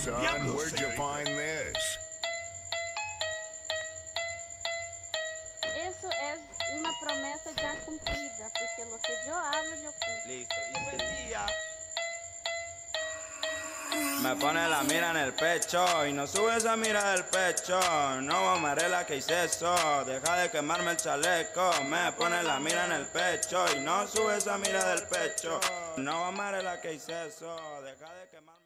son, where'd you find this? Eso es una promesa ya cumplida, porque lo que yo hablo, yo cumplo. Listo. y Me pone la mira en el pecho y no sube esa mira del pecho. No amarela que hice eso, deja de quemarme el chaleco. Me pone la mira en el pecho y no sube esa mira del pecho. No amarela que hice eso, deja de quemarme.